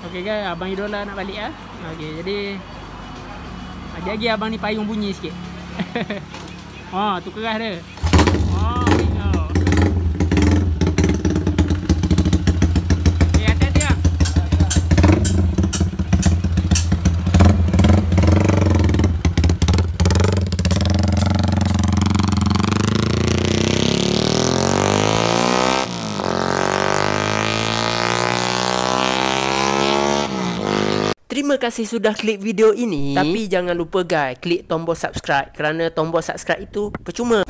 Okey guys, abang idola nak balik ah. Okey, jadi lagi-lagi abang ni payung bunyi sikit. ha, tu keras dia. Ha, oh. Okay, hati-hati ah. Terima kasih sudah klik video ini. Tapi jangan lupa guys Klik tombol subscribe. Kerana tombol subscribe itu percuma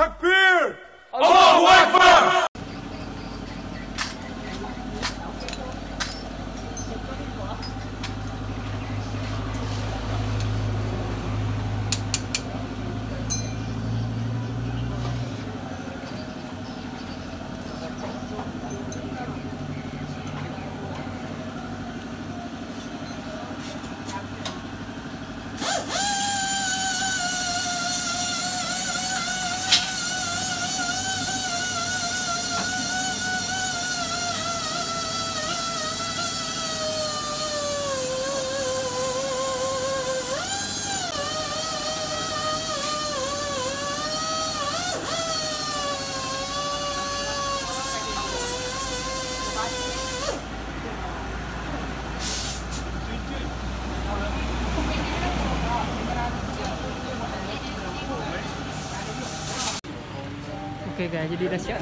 Okey guys, jadi dah siap.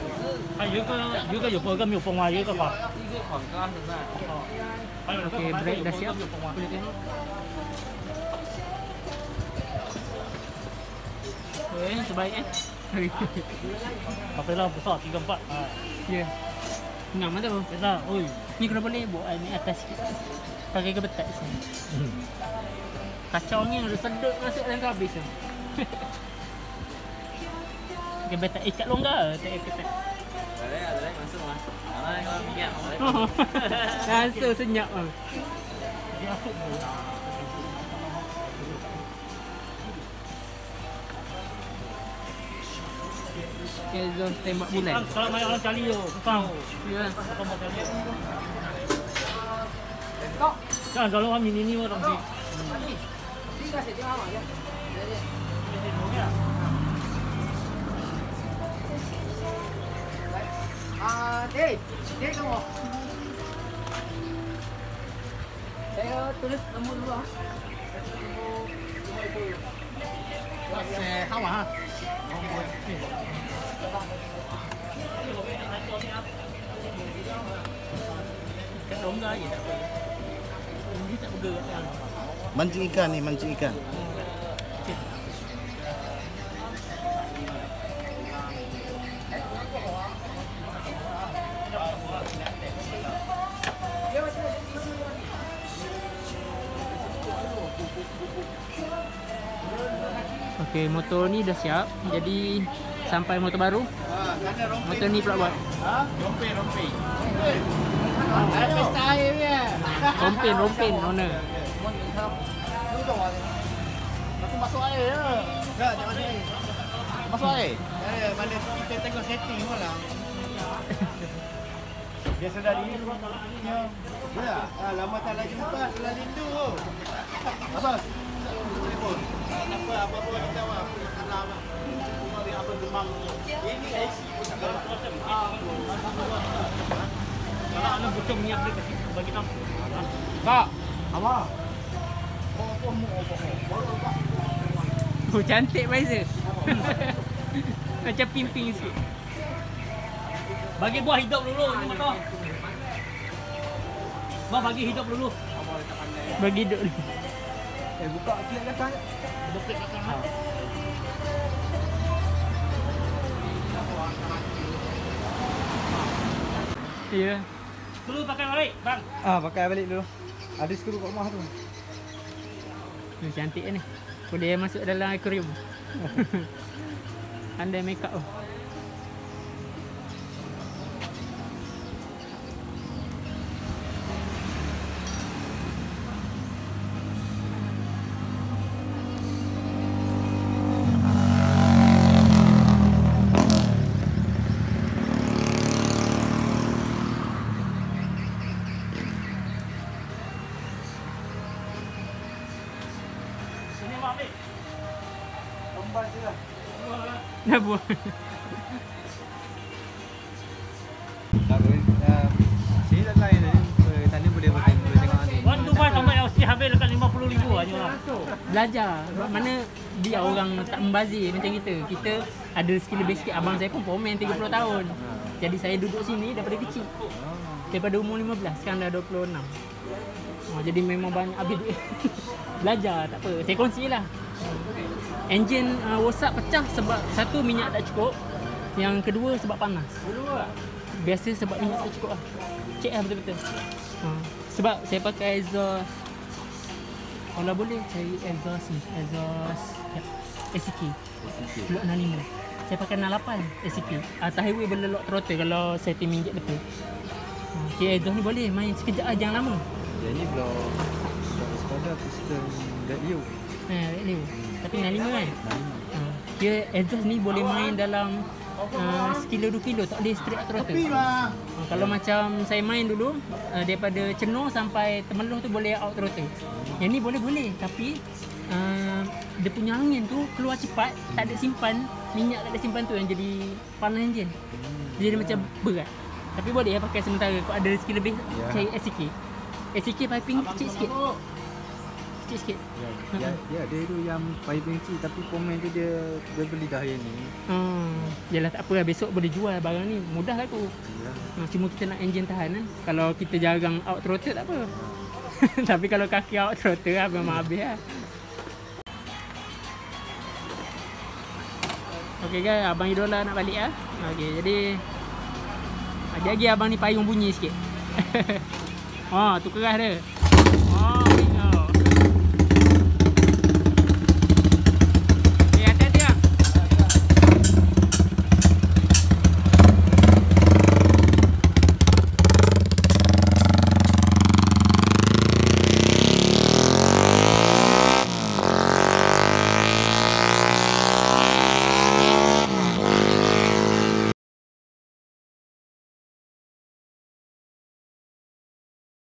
Hai, juga juga yo pun kami pun wah juga pak. Okey, break dah siap. Boleh sebaik eh. Kapal lah besar tiga empat. Ya. Enam ada tu. Besar. Oi. Ni kena boleh buat ni atas sikit. Pakai ke betak sini. Kacau ni ada sedut masuk dalam kabis tu. Pakai betak ikat longgar tak ikat betak. Oh. Langsung senyap ah. Dia asuk tu. Kezon tembak bulan. Kan kalau banyak orang cari tu, susah. Ya. Kau mau. Kan kalau orang mini ni orang beli. À, ah. Kan. Mancing ikan ni, mancing ikan. Okey, motor ni dah siap. Jadi sampai motor baru. Motor ni pula buat. Rompin, rompin. Ada pesta air dia. Rompin, rompin owner. Aku masuk air ya. Tak, jangan ni. Masuk air. Eh, mana kita tengok setting pun lah. Dia sudah di Ya. Ya, ah, lama tak lagi jumpa, sudah rindu. Telefon. Apa apa apa kita apa? Salam. Cuma dia apa demam. Ini IC pun tak ada. Kalau anda butuh minyak dia kasi bagi tahu. Kak. Apa? Oh, tak. Oh, cantik Faiza. Macam pimping sikit. Bagi buah hidup dulu ni motor. Bang bagi hidup dulu. Bagi duk ni. Eh, buka plate belakang. Ada plate kat sana. Ya. Dulu pakai balik, bang. Ah, pakai balik dulu. Ada skru kat rumah tu. Ni cantik ni. Boleh masuk dalam akuarium. Andai make up tu. Dah buang. Tak boleh. Sini tak lain tadi. Tadi boleh boleh boleh tengok ni. One to one sampai LC habis dekat RM50,000 aja orang. Belajar. Mana dia orang tak membazir macam kita. Kita ada skill lebih sikit. Abang saya pun pomen 30 tahun. Jadi saya duduk sini daripada kecil. Daripada umur 15, sekarang dah 26. Oh, jadi memang banyak habis duit. Belajar, tak apa. Saya kongsi lah. Enjin uh, WhatsApp pecah sebab satu minyak tak cukup. Yang kedua sebab panas. Biasa sebab minyak tak cukup lah. Cek lah betul-betul. Ha. Sebab saya pakai exhaust. Kalau boleh cari exhaust ni. Exhaust ya. ACK. Lock 65. Saya pakai 68 ACK. Atas highway boleh lock throttle kalau setting minyak betul. Ha. Okay, exhaust ni boleh main sekejap lah jangan lama. Dia ni blok blok sepada piston radio. Eh, red Leo. Tapi 65 kan? Ha. Dia exhaust ni boleh main dalam uh, sekilo dua kilo tak boleh straight throttle. lah. Ha, kalau macam saya main dulu uh, daripada Cenor sampai Temeloh tu boleh out throttle. Yang ni boleh boleh tapi uh, dia punya angin tu keluar cepat, tak ada simpan, minyak tak ada simpan tu yang jadi panas enjin. Dia jadi macam berat. Tapi boleh ya pakai sementara kalau ada rezeki lebih Ya. cari SCK. SCK piping kecil sikit. Kecil sikit. Ya, ya, dia tu yang piping kecil tapi komen tu dia dia beli dah yang ni. Hmm, yalah tak apa lah besok boleh jual barang ni. Mudah lah tu. Ya. Ha, cuma kita nak enjin tahan kan. Kalau kita jarang out throttle tak apa. Tapi kalau kaki out throttle lah memang habis lah. Okey guys, abang idola nak balik ah. Okey, jadi lagi-lagi abang ni payung bunyi sikit. ha, tu keras dia. Ha, okey.